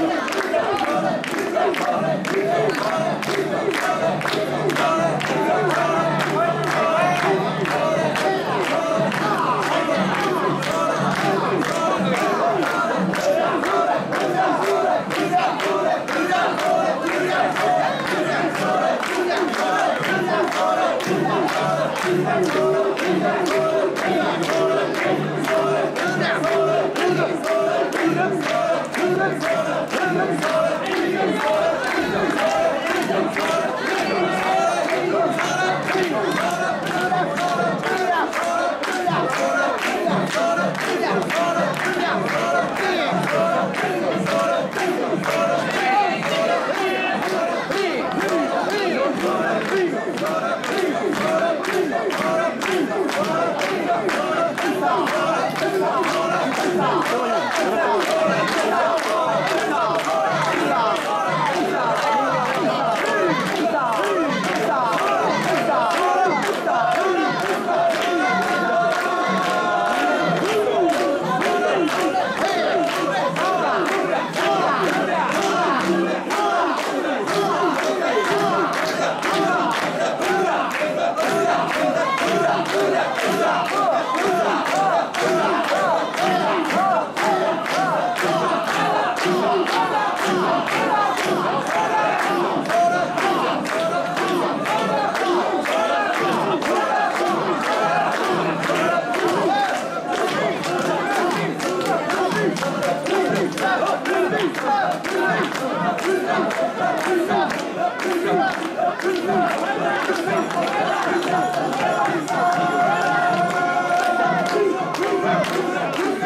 감사합니다.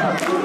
Stop!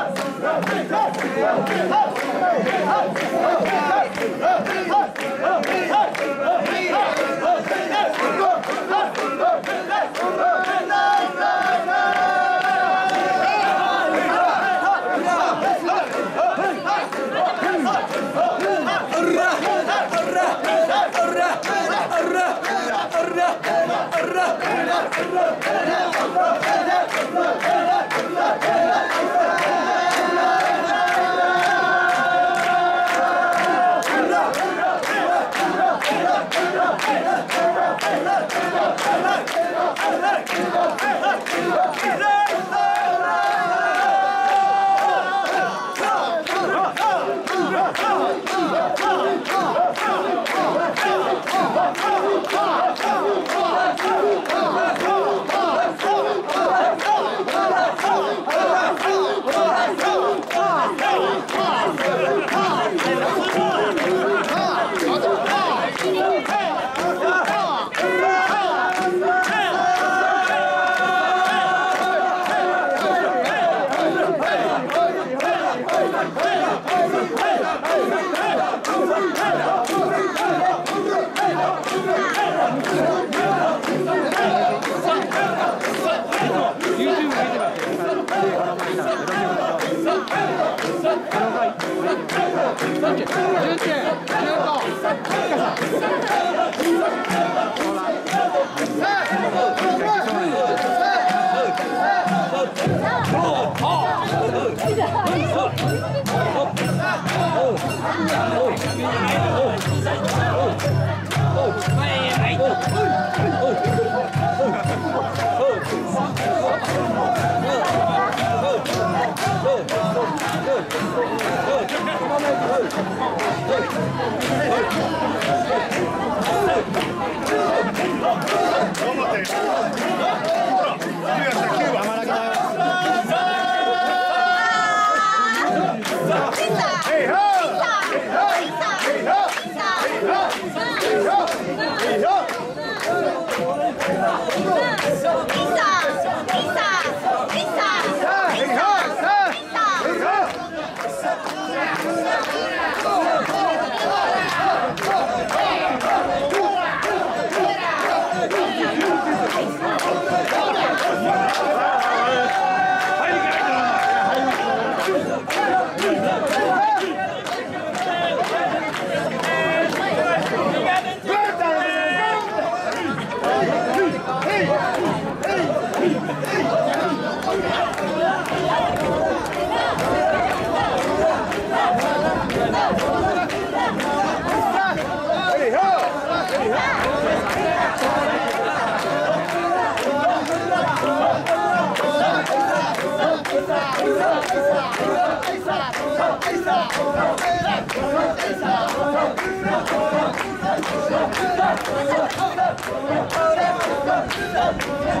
الرهبله الرهبله الرهبله الرهبله الرهبله 10点15 Hurra!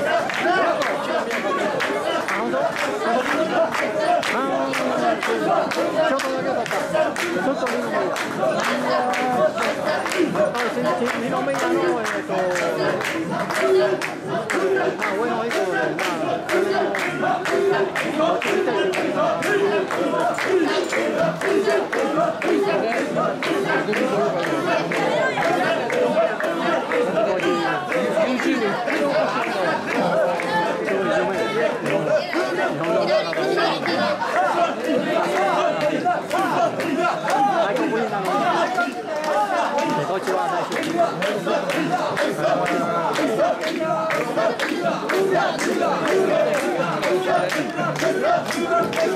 ya no, esto, ah, bueno, eso, nada,